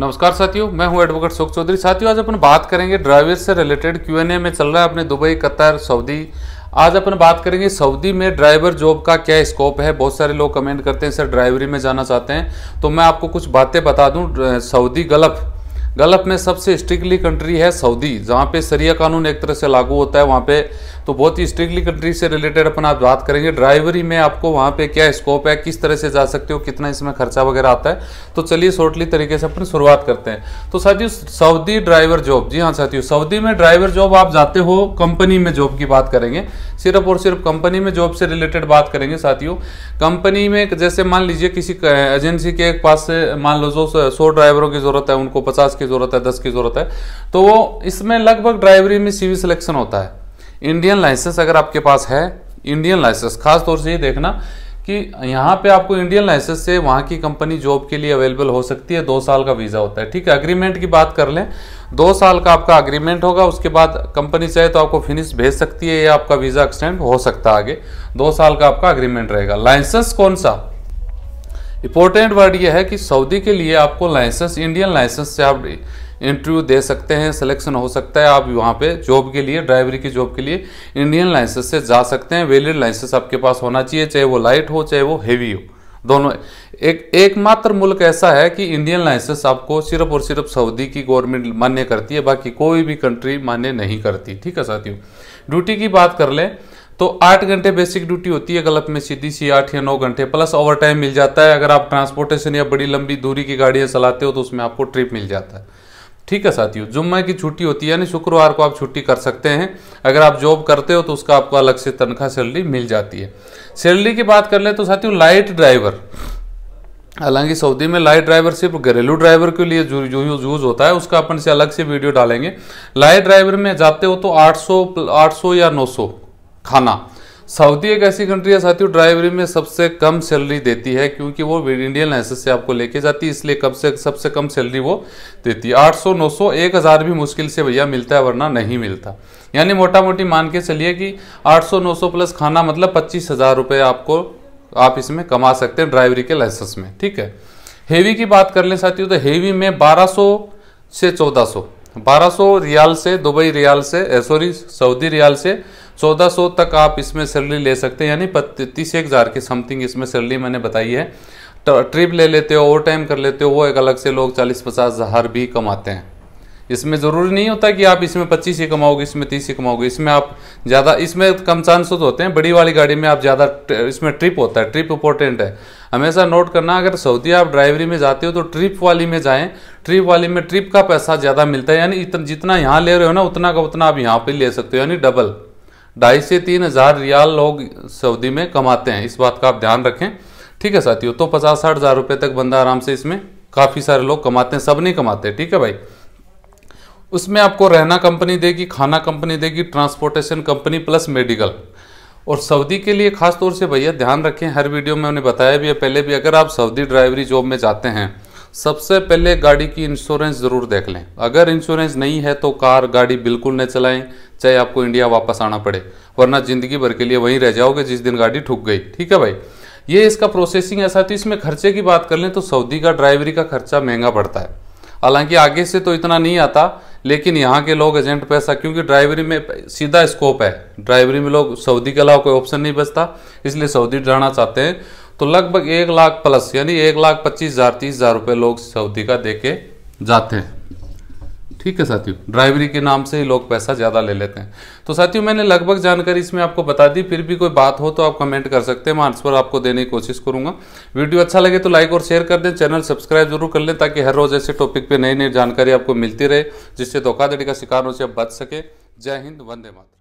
नमस्कार साथियों, मैं हूँ एडवोकेट शोक चौधरी। साथियों, आज अपन बात करेंगे ड्राइवर से रिलेटेड क्यू एन ए में चल रहा है अपने दुबई, कतर, सऊदी। आज अपन बात करेंगे सऊदी में ड्राइवर जॉब का क्या स्कोप है। बहुत सारे लोग कमेंट करते हैं, सर ड्राइवरी में जाना चाहते हैं। तो मैं आपको कुछ बातें बता दूँ सऊदी गल्फ। गल्फ में सबसे स्ट्रिक्टली कंट्री है सऊदी, जहाँ पे सरिया कानून एक तरह से लागू होता है, वहाँ पे तो बहुत ही स्ट्रिक्टली कंट्री से रिलेटेड अपन आप बात करेंगे। ड्राइवरी में आपको वहाँ पे क्या स्कोप है, किस तरह से जा सकते हो, कितना इसमें खर्चा वगैरह आता है तो चलिए शॉर्टली तरीके से अपन शुरुआत करते हैं। तो साथियों सऊदी ड्राइवर जॉब जी हाँ साथियों सऊदी में ड्राइवर जॉब आप जाते हो कंपनी में जॉब की बात करेंगे। सिर्फ़ और सिर्फ़ कंपनी में जॉब से रिलेटेड बात करेंगे साथियों। कंपनी में जैसे मान लीजिए किसी एजेंसी के पास से मान लो जो सौ ड्राइवरों की ज़रूरत है, उनको पचास की ज़रूरत है, दस की ज़रूरत है तो वो इसमें लगभग ड्राइवरी में सीवी सिलेक्शन होता है। इंडियन लाइसेंस अगर आपके पास है इंडियन लाइसेंस खास तौर से ये देखना कि यहाँ पे आपको इंडियन लाइसेंस से वहाँ की कंपनी जॉब के लिए अवेलेबल हो सकती है, दो साल का वीज़ा होता है, ठीक है? अग्रीमेंट की बात कर लें, दो साल का आपका अग्रीमेंट होगा, उसके बाद कंपनी चाहे तो आपको फिनिश भेज सकती है या आपका वीज़ा एक्सटेंड हो सकता है आगे, दो साल का आपका अग्रीमेंट रहेगा। लाइसेंस कौन सा? इंपॉर्टेंट वर्ड यह है कि सऊदी के लिए आपको लाइसेंस इंडियन लाइसेंस से आप इंटरव्यू दे सकते हैं, सिलेक्शन हो सकता है, आप वहाँ पे जॉब के लिए, ड्राइवरी की जॉब के लिए इंडियन लाइसेंस से जा सकते हैं। वैलिड लाइसेंस आपके पास होना चाहिए, चाहे वो लाइट हो, चाहे वो हैवी हो। दोनों, एक, एकमात्र मुल्क ऐसा है कि इंडियन लाइसेंस आपको सिर्फ़ और सिर्फ़ सऊदी की गवर्नमेंट मान्य करती है, बाकी कोई भी कंट्री मान्य नहीं करती। ठीक है साथियों? ड्यूटी की बात कर लें तो आठ घंटे बेसिक ड्यूटी होती है, गलत में सीधी सी आठ या नौ घंटे, प्लस ओवर टाइम मिल जाता है। अगर आप ट्रांसपोर्टेशन या बड़ी लंबी दूरी की गाड़ियाँ चलाते हो तो उसमें आपको ट्रिप मिल जाता है। ठीक है साथियों, जुम्मे की छुट्टी होती है, यानी शुक्रवार को आप छुट्टी कर सकते हैं। अगर आप जॉब करते हो तो उसका आपको अलग से तनख्वाह सैलरी मिल जाती है। सैलरी की बात कर ले तो साथियों, लाइट ड्राइवर, हालाँकि सऊदी में लाइट ड्राइवर सिर्फ़ घरेलू ड्राइवर के लिए जो यूज़ होता है, उसका अपन से अलग से वीडियो डालेंगे। लाइट ड्राइवर में जाते हो तो 800 800 या 900 खाना। सऊदी एक ऐसी कंट्री है, साथियों ड्राइवरी में सबसे कम सैलरी देती है, क्योंकि वो इंडियन लाइसेंस से आपको लेके जाती है, इसलिए कब से, सबसे कम सैलरी वो देती है। आठ सौ, नौ सौ, एक हज़ार भी मुश्किल से भैया मिलता है, वरना नहीं मिलता। यानी मोटा मोटी मान के चलिए कि आठ सौ, नौ सौ प्लस खाना मतलब पच्चीस हज़ार रुपये आपको आप इसमें कमा सकते हैं ड्राइवरी के लाइसेंस में, ठीक है? हेवी की बात कर लें साथियों तो हेवी में बारह से चौदह सौ रियाल से, दुबई रियाल से सॉरी सऊदी रियाल से 1400 तक आप इसमें सैलरी ले सकते हैं, यानी तीस एक हज़ार की समथिंग इसमें सैलरी मैंने बताई है। ट्रिप ले लेते हो ओवर टाइम कर लेते हो, वो एक अलग से लोग चालीस पचास हज़ार भी कमाते हैं। इसमें ज़रूरी नहीं होता कि आप इसमें पच्चीस ही कमाओगे, इसमें तीस ही कमाओगे। इसमें आप ज़्यादा, इसमें कम चांसेस होते हैं, बड़ी वाली गाड़ी में आप ज़्यादा इसमें ट्रिप होता है ट्रिप इंपॉर्टेंट है। हमेशा नोट करना, अगर सऊदी आप ड्राइवरी में जाते हो तो ट्रिप वाली में जाएँ। ट्रिप वाली में ट्रिप का पैसा ज़्यादा मिलता है, यानी जितना यहाँ ले रहे हो ना, उतना का उतना आप यहाँ पर ले सकते हो, यानी डबल ढाई से तीन हज़ार रियाल लोग सऊदी में कमाते हैं, इस बात का आप ध्यान रखें। ठीक है साथियों तो पचास साठ हज़ार रुपये तक बंदा आराम से इसमें काफ़ी सारे लोग कमाते हैं, सब नहीं कमाते, ठीक है भाई? उसमें आपको रहना कंपनी देगी, खाना कंपनी देगी ट्रांसपोर्टेशन कंपनी प्लस मेडिकल और सऊदी के लिए खास तौर से भैया ध्यान रखें, हर वीडियो में उन्हें बताया भी है, पहले भी अगर आप सऊदी ड्राइवरी जॉब में जाते हैं, सबसे पहले गाड़ी की इंश्योरेंस ज़रूर देख लें। अगर इंश्योरेंस नहीं है तो कार, गाड़ी बिल्कुल न चलाएँ, चाहे आपको इंडिया वापस आना पड़े, वरना ज़िंदगी भर के लिए वहीं रह जाओगे जिस दिन गाड़ी ठुक गई। ठीक है भाई? ये इसका प्रोसेसिंग ऐसा तो इसमें खर्चे की बात कर लें तो सऊदी का ड्राइवरी का खर्चा महँगा पड़ता है। हालाँकि आगे से तो इतना नहीं आता लेकिन यहाँ के लोग एजेंट पैसा, क्योंकि ड्राइवरी में सीधा स्कोप है। ड्राइवरी में लोग सऊदी के अलावा कोई ऑप्शन नहीं बचता, इसलिए सऊदी जाना चाहते हैं। तो लगभग एक लाख प्लस यानी एक लाख पच्चीस हज़ार, तीस हज़ार रुपये लोग सऊदी का दे के जाते हैं। ठीक है साथियों ड्राइवरी के नाम से ही लोग पैसा ज़्यादा ले लेते हैं। तो साथियों, मैंने लगभग जानकारी इसमें आपको बता दी, फिर भी कोई बात हो तो आप कमेंट कर सकते हैं, मैं आंसर आपको देने की कोशिश करूँगा। वीडियो अच्छा लगे तो लाइक और शेयर कर दें चैनल सब्सक्राइब ज़रूर कर लें, ताकि हर रोज़ ऐसे टॉपिक पर नई नई जानकारी आपको मिलती रहे, जिससे धोखाधड़ी का शिकार हो से बच सके। जय हिंद, वंदे मातरम।